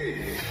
Yeah.